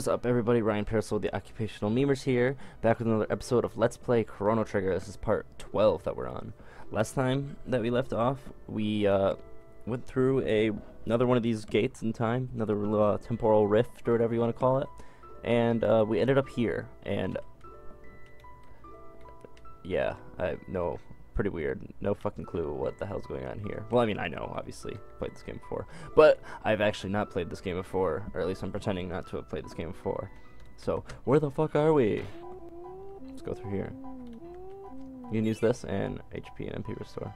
What's up everybody, Ryan Parasol, the Occupational Memers here, back with another episode of Let's Play Chrono Trigger. This is part 12 that we're on. Last time that we left off, we uh, went through a another one of these gates in time, another uh, temporal rift or whatever you want to call it, and uh, we ended up here, and yeah, I know pretty weird. No fucking clue what the hell's going on here. Well, I mean, I know, obviously, played this game before. But I've actually not played this game before, or at least I'm pretending not to have played this game before. So, where the fuck are we? Let's go through here. You can use this and HP and MP restore.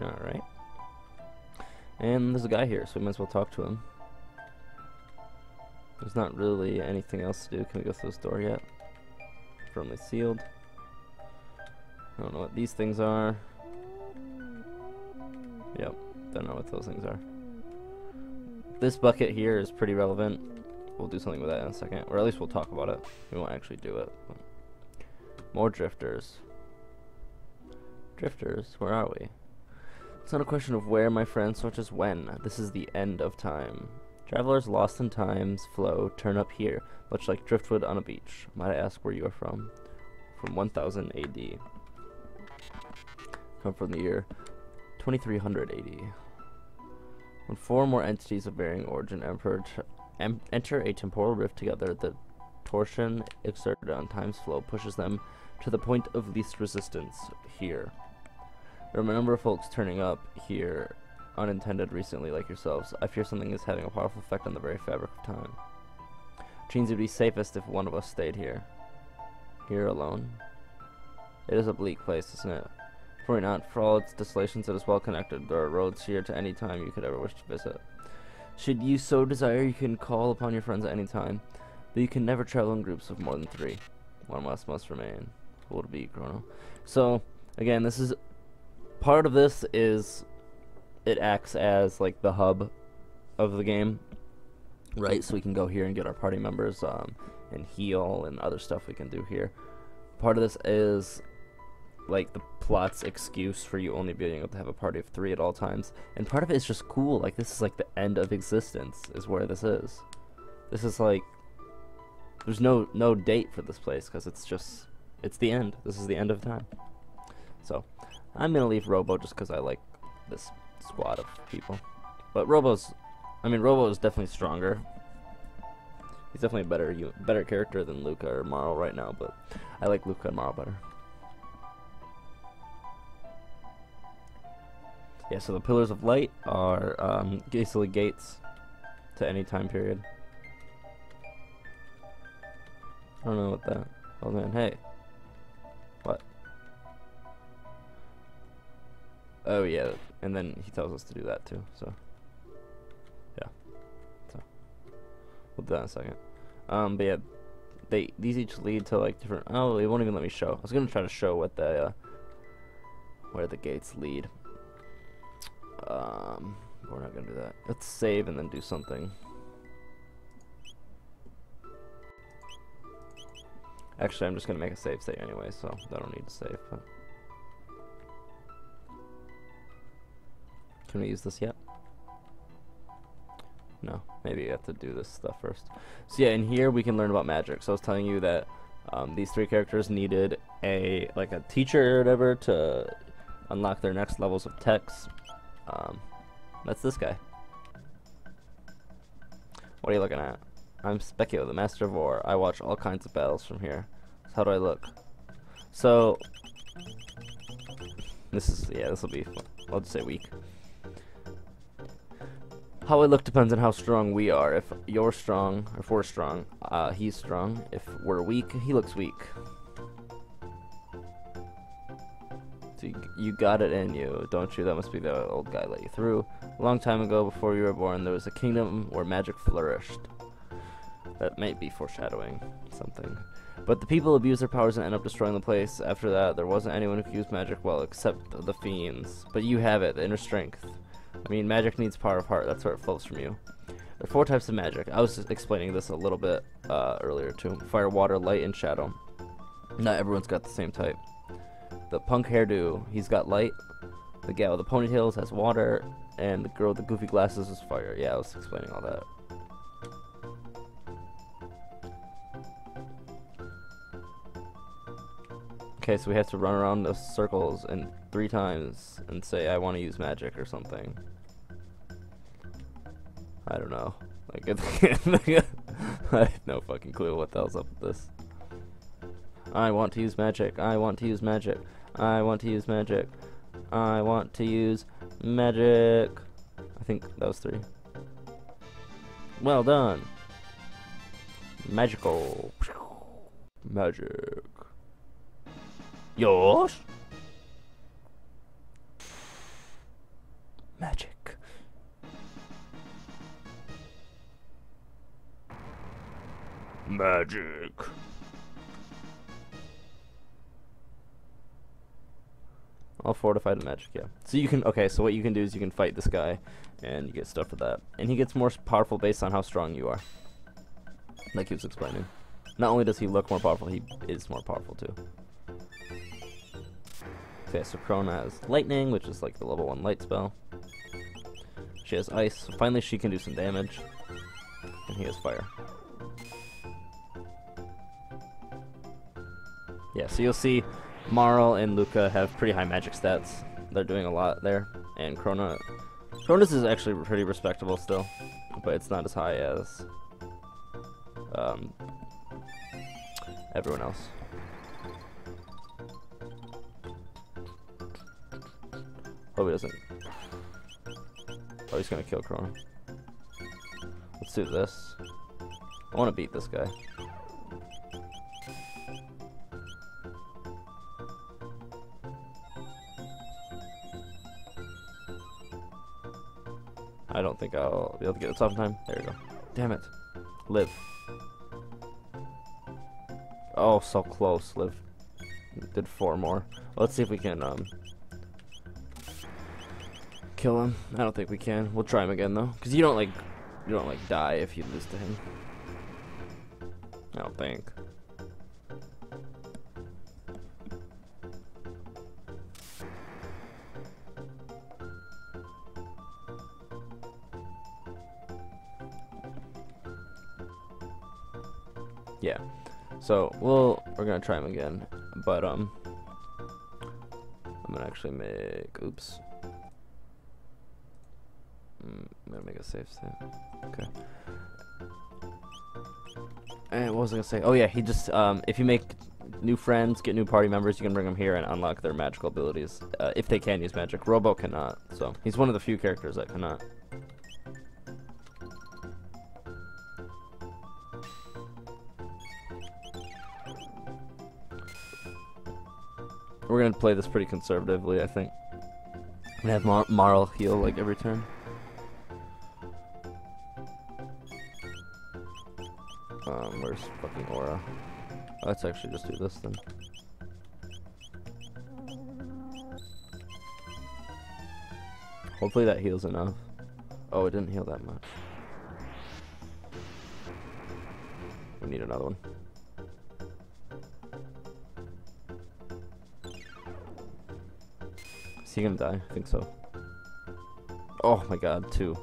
Alright. And there's a guy here, so we might as well talk to him. There's not really anything else to do. Can we go through this door yet? Firmly sealed. I don't know what these things are. Yep, don't know what those things are. This bucket here is pretty relevant. We'll do something with that in a second, or at least we'll talk about it. We won't actually do it. More drifters. Drifters, where are we? It's not a question of where, my friend, so much as when. This is the end of time. Travelers lost in time's flow turn up here, much like driftwood on a beach. Might I ask where you are from? From 1000 AD. Come from the year 2300 AD. When four more entities of varying origin enter a temporal rift together, the torsion exerted on time's flow pushes them to the point of least resistance, here. There are a number of folks turning up here unintended recently like yourselves. I fear something is having a powerful effect on the very fabric of time. It would be safest if one of us stayed here. Here alone. It is a bleak place, isn't it? For not, for all its desolations, it is well connected. There are roads here to any time you could ever wish to visit. Should you so desire, you can call upon your friends at any time, but you can never travel in groups of more than three. One must must remain. Who would be Crono? So, again, this is part of this is it acts as like the hub of the game, right? So we can go here and get our party members um, and heal and other stuff we can do here. Part of this is like the plot's excuse for you only being able to have a party of three at all times, and part of it is just cool. Like this is like the end of existence is where this is. This is like there's no no date for this place because it's just it's the end. This is the end of time. So I'm gonna leave Robo just because I like this squad of people. But Robo's, I mean, Robo is definitely stronger. He's definitely a better better character than Lucca or Marle right now, but I like Lucca and Marle better. Yeah, so the Pillars of Light are um, basically gates to any time period. I don't know what that. Oh man, hey. Oh yeah, and then he tells us to do that too. So yeah, so we'll do that in a second. Um, but yeah, they these each lead to like different. Oh, they won't even let me show. I was gonna try to show what the uh, where the gates lead. Um, we're not gonna do that. Let's save and then do something. Actually, I'm just gonna make a save state anyway, so I don't need to save. But. Can we use this yet? No, maybe you have to do this stuff first. So yeah, in here we can learn about magic. So I was telling you that um, these three characters needed a like a teacher or whatever to unlock their next levels of techs. Um, that's this guy. What are you looking at? I'm Spekkio, the Master of War. I watch all kinds of battles from here. So how do I look? So this is yeah, this will be. I'll just say weak. How I look depends on how strong we are. If you're strong, if we're strong, uh, he's strong. If we're weak, he looks weak. So you, you got it in you, don't you? That must be the old guy let you through. A long time ago, before you were born, there was a kingdom where magic flourished. That might be foreshadowing something. But the people abused their powers and end up destroying the place. After that, there wasn't anyone who could use magic well except the fiends. But you have it, the inner strength. I mean, magic needs power of heart. That's where it flows from you. There are four types of magic. I was explaining this a little bit uh, earlier too. Fire, water, light, and shadow. Not everyone's got the same type. The punk hairdo, he's got light. The gal with the ponytails has water, and the girl with the goofy glasses is fire. Yeah, I was explaining all that. Okay, so we have to run around the circles and three times and say I want to use magic or something. I don't know. Like, I have no fucking clue what the hell's up with this. I want to use magic. I want to use magic. I want to use magic. I want to use magic. I think that was three. Well done. Magical. Magic. Yosh. Magic. Magic. All fortified and magic, yeah. So you can, okay, so what you can do is you can fight this guy, and you get stuff for that. And he gets more powerful based on how strong you are. Like he was explaining. Not only does he look more powerful, he is more powerful too. Okay, so Crono has lightning, which is like the level 1 light spell. She has ice, finally she can do some damage. And he has fire. Yeah, so you'll see Marle and Lucca have pretty high magic stats. They're doing a lot there. And Crono... Crono's is actually pretty respectable still. But it's not as high as... Um, everyone else. Hope he doesn't... He's gonna kill Crono. Let's do this. I wanna beat this guy. I don't think I'll be able to get this off in time. There we go. Damn it. Live. Oh, so close. Live. Did four more. Let's see if we can um kill him. I don't think we can. We'll try him again though, because you don't like you don't like die if you lose to him. I don't think. Yeah. So we'll we're gonna try him again, but um, I'm gonna actually make. Oops. Safe state. Okay. And what was I gonna say? Oh yeah, he just um, if you make new friends, get new party members, you can bring them here and unlock their magical abilities uh, if they can use magic. Robo cannot, so he's one of the few characters that cannot. We're gonna play this pretty conservatively, I think. I'm have Mar Marle heal like every turn. Um, where's fucking Aura? Let's actually just do this then. Hopefully that heals enough. Oh, it didn't heal that much. We need another one. Is he gonna die? I think so. Oh my god, two.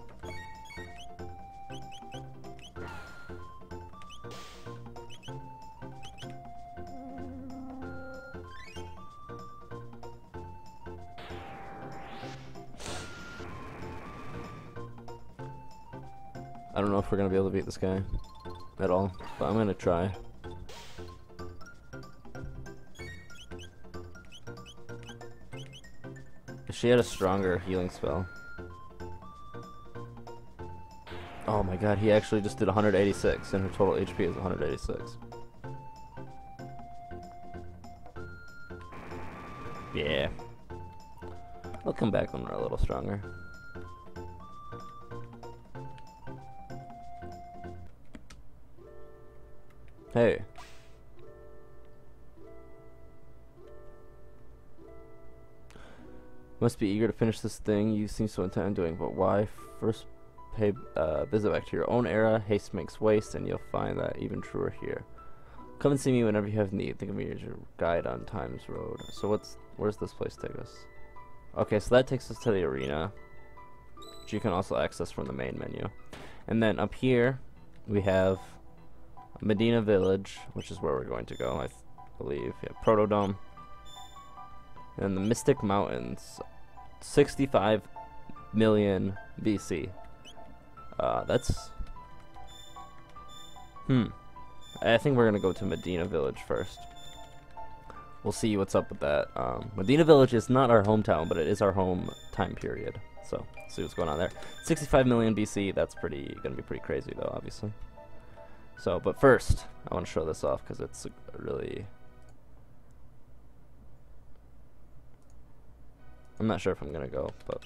Guy at all, but I'm gonna try. She had a stronger healing spell. Oh my god, he actually just did 186, and her total HP is 186. Yeah. I'll come back when we're a little stronger. Hey. Must be eager to finish this thing you seem so intent on doing, but why? First pay uh, visit back to your own era, haste makes waste, and you'll find that even truer here. Come and see me whenever you have need. Think of me as your guide on Times Road. So what's where's this place take us? Okay, so that takes us to the arena, which you can also access from the main menu. And then up here, we have Medina Village, which is where we're going to go, I believe. Yeah, Protodome. And the Mystic Mountains, 65 million BC. Uh, that's... Hmm. I think we're gonna go to Medina Village first. We'll see what's up with that. Um, Medina Village is not our hometown, but it is our home time period. So, see what's going on there. 65 million BC, that's pretty gonna be pretty crazy though, obviously. So, but first, I want to show this off because it's really... I'm not sure if I'm gonna go, but...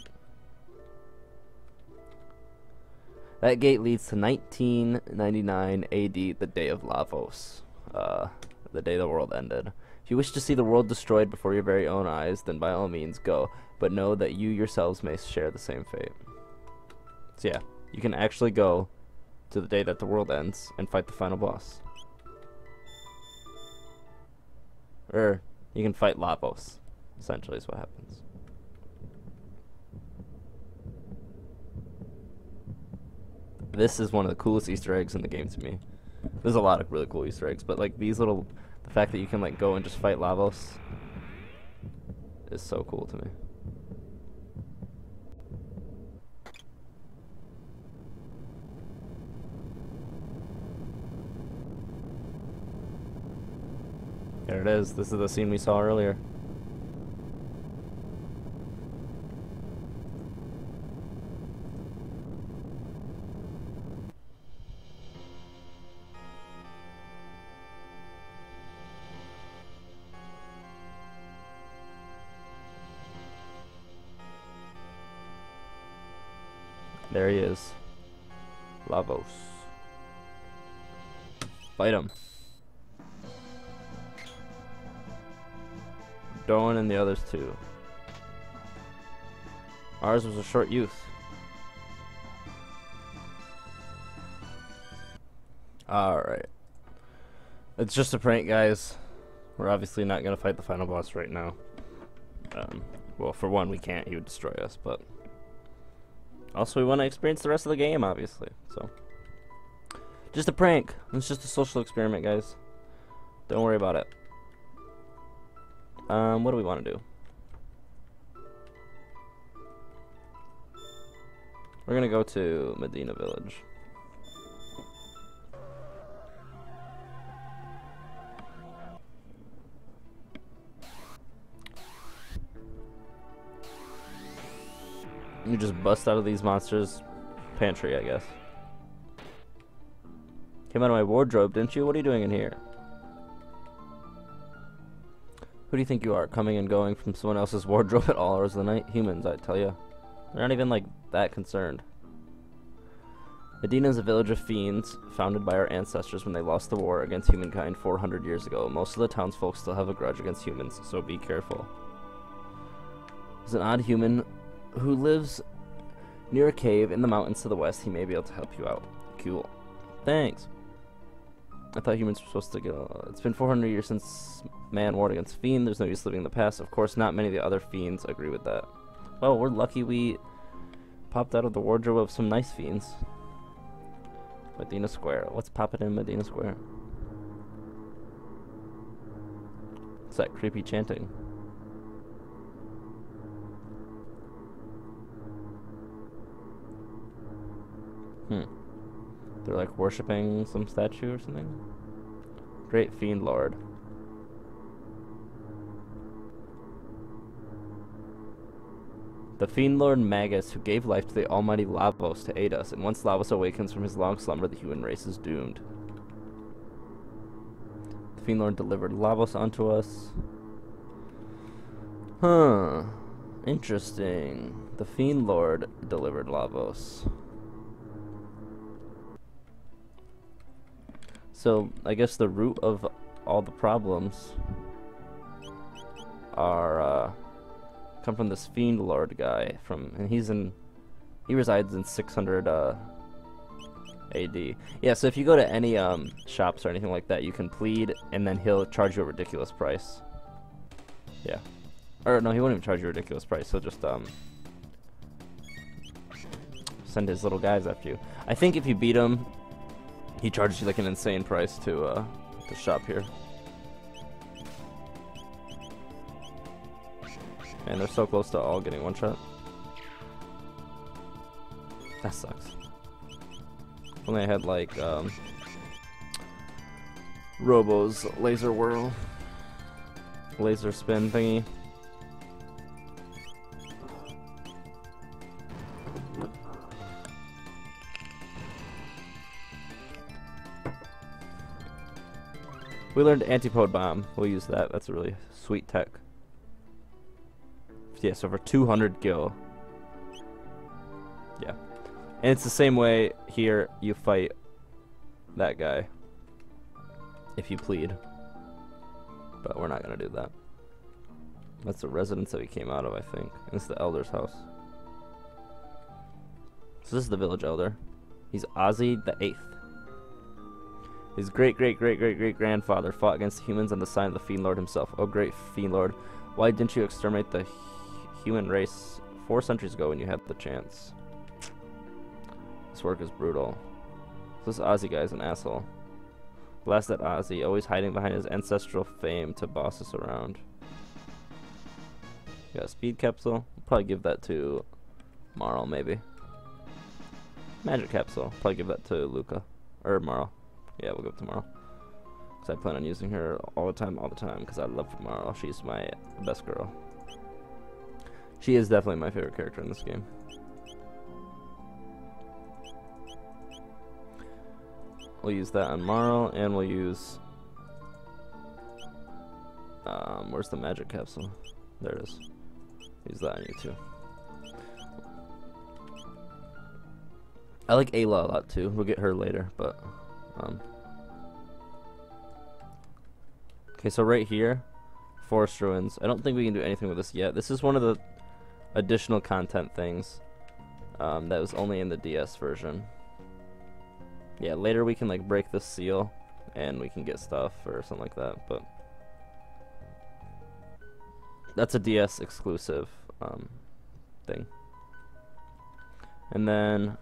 That gate leads to 1999 AD, the day of Lavos, uh, the day the world ended. If you wish to see the world destroyed before your very own eyes, then by all means go, but know that you yourselves may share the same fate. So yeah, you can actually go to the day that the world ends and fight the final boss. Or you can fight Lavos, essentially is what happens. this is one of the coolest Easter eggs in the game to me. There's a lot of really cool Easter eggs, but like these little, the fact that you can like go and just fight Lavos is so cool to me. There it is. This is the scene we saw earlier. There he is. Lavos. Fight him. Doan and the others too. Ours was a short youth. Alright. It's just a prank, guys. We're obviously not going to fight the final boss right now. Um, well, for one, we can't. He would destroy us, but... Also, we want to experience the rest of the game, obviously. So, just a prank. It's just a social experiment, guys. Don't worry about it. Um, what do we want to do? We're gonna go to Medina Village. You just bust out of these monsters' pantry, I guess. Came out of my wardrobe, didn't you? What are you doing in here? Who do you think you are, coming and going from someone else's wardrobe at all hours of the night? Humans, I tell you. They're not even, like, that concerned. Medina is a village of fiends, founded by our ancestors when they lost the war against humankind 400 years ago. Most of the townsfolk still have a grudge against humans, so be careful. There's an odd human who lives near a cave in the mountains to the west. He may be able to help you out. Cool. Thanks. I thought humans were supposed to go. It's been 400 years since man warred against fiend. There's no use living in the past. Of course, not many of the other fiends agree with that. Well, we're lucky we popped out of the wardrobe of some nice fiends. Medina Square. What's popping in Medina Square? It's that creepy chanting. Hmm. They're like worshipping some statue or something? Great Fiend Lord. The Fiend Lord Magus, who gave life to the almighty Lavos to aid us, and once Lavos awakens from his long slumber, the human race is doomed. The Fiend Lord delivered Lavos unto us. Huh. Interesting. The Fiend Lord delivered Lavos. So, I guess the root of all the problems are, uh, come from this Fiend Lord guy from, and he's in, he resides in 600, uh, AD. Yeah, so if you go to any um, shops or anything like that, you can plead, and then he'll charge you a ridiculous price. Yeah. Or no, he won't even charge you a ridiculous price. He'll just um send his little guys after you. I think if you beat him, he charges you like an insane price to uh to shop here. And they're so close to all getting one shot. That sucks. Only I had like um Robo's laser whirl. Laser spin thingy. We learned antipode bomb. We'll use that. That's a really sweet tech. Yeah, so for 200 gil. Yeah. And it's the same way here you fight that guy. If you plead. But we're not going to do that. That's the residence that we came out of, I think. And it's the elder's house. So this is the village elder. He's Ozzie the Eighth. His great great great great great grandfather fought against humans on the side of the Fiend Lord himself. Oh great Fiend Lord, why didn't you exterminate the human race four centuries ago when you had the chance? This work is brutal. This Ozzie guy's an asshole. Blast that Ozzie, always hiding behind his ancestral fame to boss us around. Got a speed capsule. I'll probably give that to Marle, maybe. Magic capsule. Probably give that to Lucca. Or Marle. Yeah, we'll give it to tomorrow. Because I plan on using her all the time, all the time. Because I love Marle. She's my best girl. She is definitely my favorite character in this game. We'll use that on Marle, and we'll use... Um, where's the magic capsule? There it is. Use that on you too. I like Ayla a lot too. We'll get her later, but um. Okay, so right here, Forest Ruins. I don't think we can do anything with this yet. This is one of the additional content things um, that was only in the DS version. Yeah, later we can like break the seal and we can get stuff or something like that, but that's a DS exclusive um, thing. And then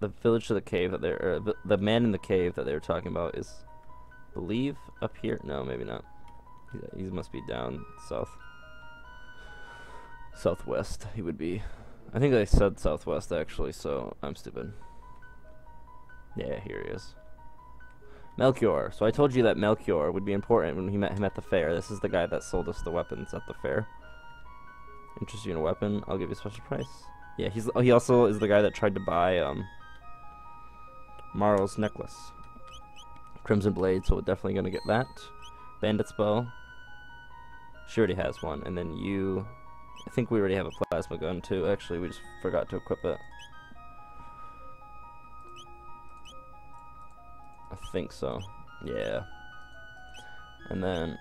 the village to the cave that they're, the, the man in the cave that they were talking about is, believe up here. No, maybe not. He must be down south, southwest. He would be. I think they said southwest actually, so I'm stupid. Yeah, here he is. Melchior. So I told you that Melchior would be important when we met him at the fair. This is the guy that sold us the weapons at the fair. Interested in a weapon? I'll give you a special price. Yeah, he's he also is the guy that tried to buy um Marle's necklace. Crimson Blade, so we're definitely gonna get that. Bandit's bow. She already has one, and then you I think we already have a plasma gun too. Actually, we just forgot to equip it. I think so. Yeah. And then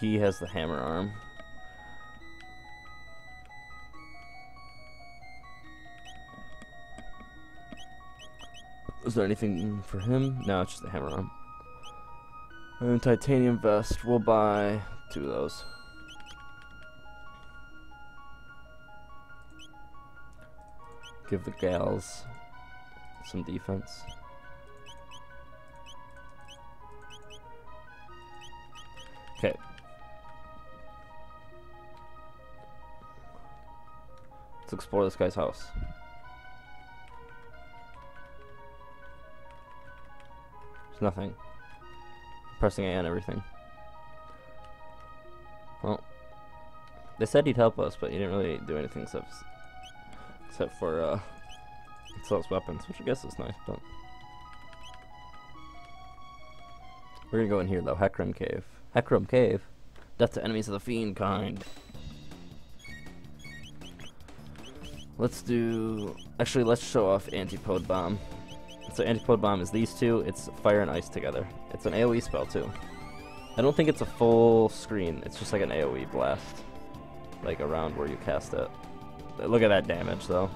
he has the hammer arm. Is there anything for him? No, it's just the hammer arm. And titanium vest. We'll buy two of those. Give the gals some defense. Okay. Let's explore this guy's house. There's nothing. Pressing A on everything. Well, they said he'd help us, but he didn't really do anything except, except for uh, sell us weapons, which I guess is nice, but... We're gonna go in here though, Heckran Cave. Heckran Cave. Death to enemies of the fiend kind. Let's do... Actually, let's show off Antipode Bomb. So Antipode Bomb is these two. It's fire and ice together. It's an AoE spell too. I don't think it's a full screen. It's just like an AoE blast. Like around where you cast it. Look at that damage though.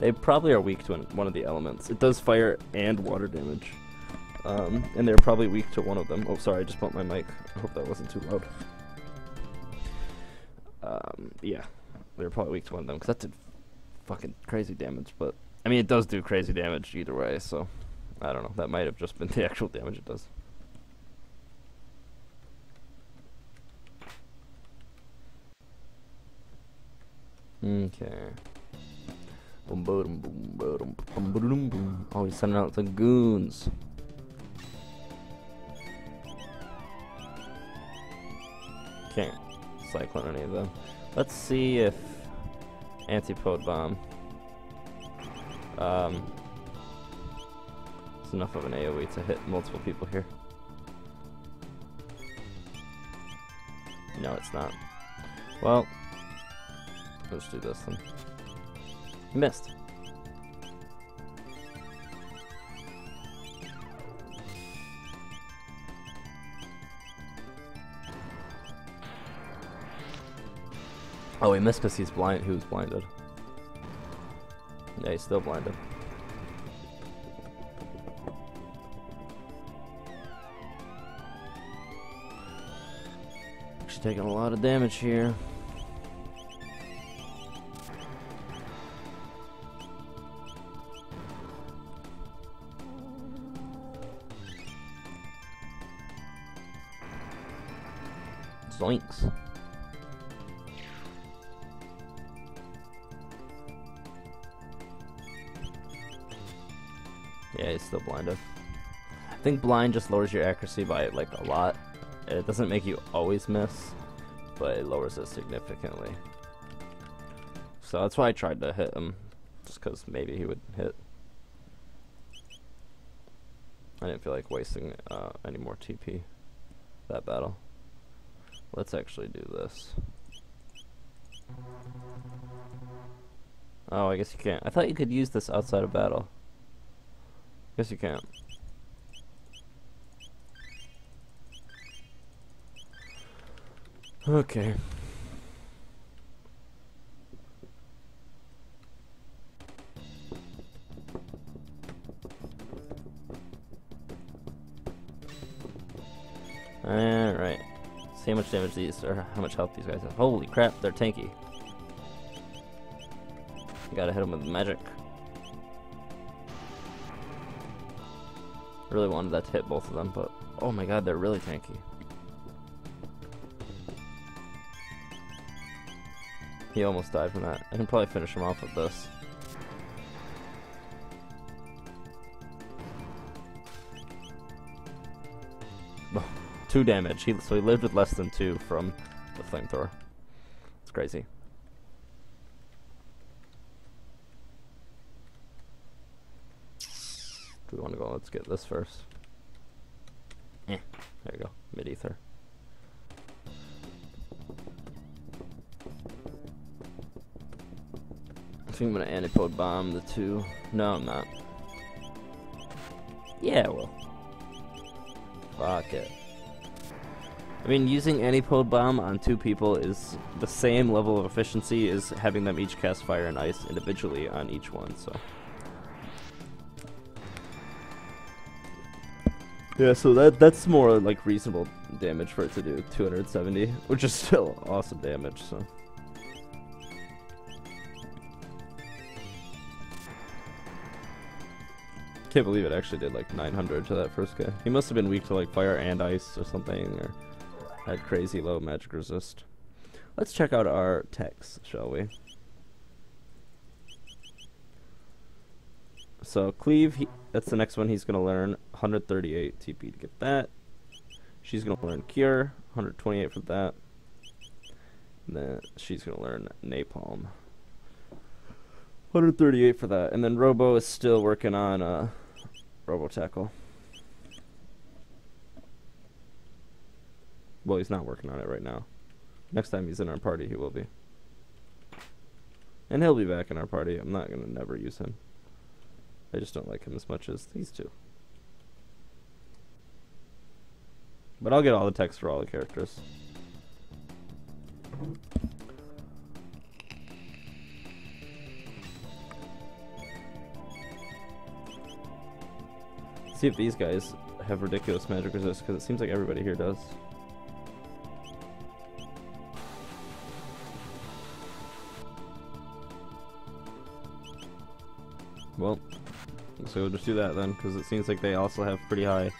They probably are weak to one of the elements. It does fire and water damage. Um, and they're probably weak to one of them. Oh, sorry, I just bumped my mic. I hope that wasn't too loud. Um, yeah, they're probably weak to one of them because that did fucking crazy damage. But I mean, it does do crazy damage either way. So I don't know. That might have just been the actual damage it does. Okay. Boom, boom, boom, boom, boom, boom, boom. Oh, he's sending out the goons. Can't cyclone any of them. Let's see if antipode bomb um, it's enough of an AoE to hit multiple people here. No, it's not. Well, let's do this then. Missed. Oh, he missed because he's blind. He was blinded? Yeah, he's still blinded. She's taking a lot of damage here. Zoinks. Yeah, he's still blinded. I think blind just lowers your accuracy by like a lot. It doesn't make you always miss, but it lowers it significantly. So that's why I tried to hit him, just because maybe he would hit. I didn't feel like wasting uh, any more TP that battle. Let's actually do this. Oh, I guess you can't. I thought you could use this outside of battle. Guess you can't. Okay. Much damage these, or how much health these guys have. Holy crap, they're tanky. Gotta hit them with magic. Really wanted that to hit both of them, but oh my god, they're really tanky. He almost died from that. I can probably finish him off with this. Two damage. He, so he lived with less than two from the flamethrower. It's crazy. Do we want to go? Let's get this first. Eh, there you go. Mid ether. I think I'm gonna antipode bomb the two. No, I'm not. Yeah, well. Fuck it. I mean, using antipode bomb on two people is the same level of efficiency as having them each cast fire and ice individually on each one, so. Yeah, so that that's more like reasonable damage for it to do 270, which is still awesome damage, so. Can't believe it actually did like 900 to that first guy. He must have been weak to like fire and ice or something, or had crazy low magic resist. Let's check out our techs, shall we? So Cleave, he, that's the next one he's going to learn. 138 TP to get that. She's going to learn Cure, 128 for that. And then she's going to learn Napalm. 138 for that. And then Robo is still working on uh, Robo Tackle. Well, he's not working on it right now. Next time he's in our party, he will be. And he'll be back in our party. I'm not going to never use him. I just don't like him as much as these two. But I'll get all the text for all the characters. See if these guys have ridiculous magic resist, because it seems like everybody here does. Well, so we'll just do that then, because it seems like they also have pretty high,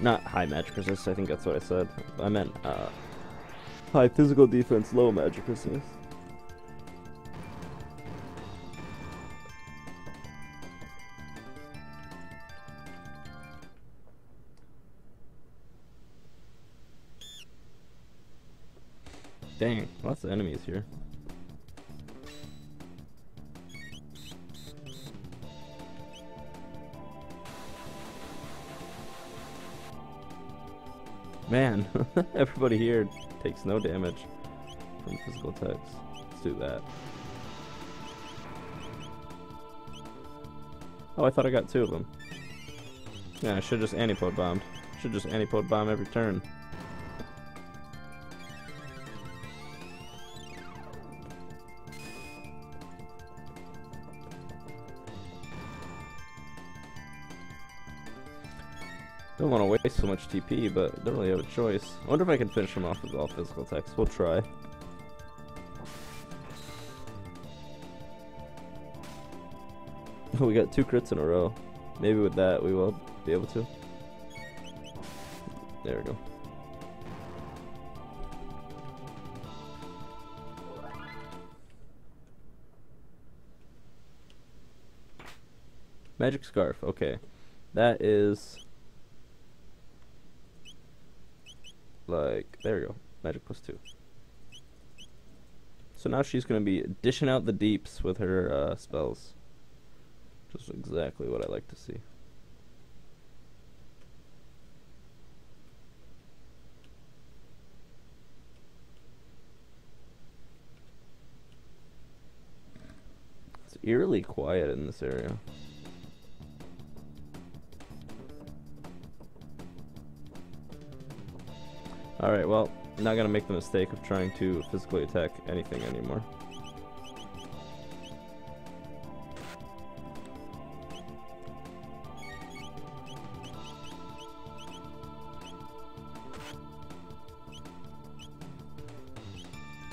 not high magic resist, I think that's what I said. I meant, uh, high physical defense, low magic resist. Dang, lots of enemies here. Man, everybody here takes no damage from physical attacks. Let's do that. Oh, I thought I got two of them. Yeah, I should just antipode bombed. Should just antipode bomb every turn. Waste so much TP, but don't really have a choice. I wonder if I can finish him off with all physical attacks. We'll try. We got two crits in a row. Maybe with that we will be able to. There we go. Magic Scarf, okay. That is like, there we go, magic plus two. So now she's going to be dishing out the deeps with her uh, spells. Just exactly what I like to see. It's eerily quiet in this area. Alright, well, I'm not gonna make the mistake of trying to physically attack anything anymore.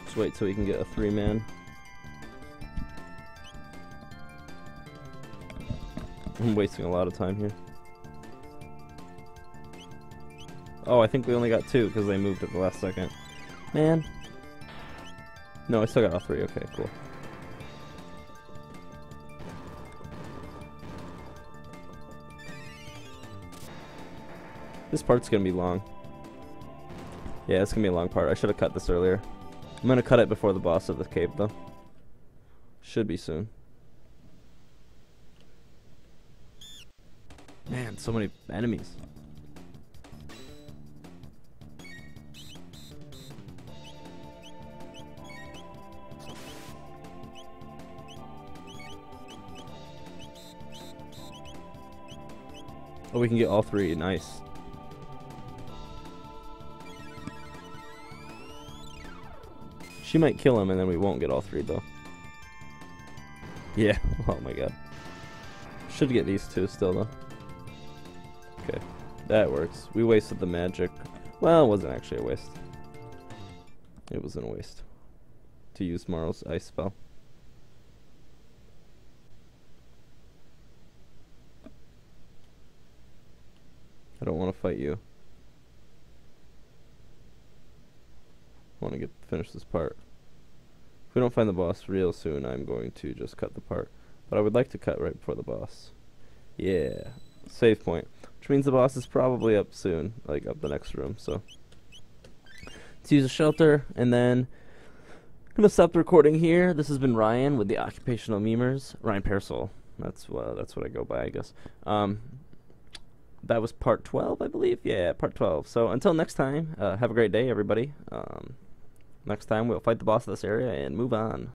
Just wait till we can get a three-man. I'm wasting a lot of time here. Oh, I think we only got two because they moved at the last second. Man. No, I still got all three. Okay, cool. This part's gonna be long. Yeah, it's gonna be a long part. I should have cut this earlier. I'm gonna cut it before the boss of the cave, though. Should be soon. Man, so many enemies. We can get all three. Nice. She might kill him and then we won't get all three though. Yeah. Oh my god. Should get these two still though. Okay. That works. We wasted the magic. Well, it wasn't actually a waste. It wasn't a waste. To use Marle's ice spell. I don't want to fight you. I want to get finish this part. If we don't find the boss real soon, I'm going to just cut the part. But I would like to cut right before the boss. Yeah. Save point. Which means the boss is probably up soon. Like, up the next room, so. Let's use a shelter, and then... I'm going to stop the recording here. This has been Ryan with the Occupational Memers. Ryan Parasol. That's, uh, that's what I go by, I guess. Um, that was part 12, I believe. Yeah, part 12. So until next time, uh, have a great day, everybody. Um, next time we'll fight the boss of this area and move on.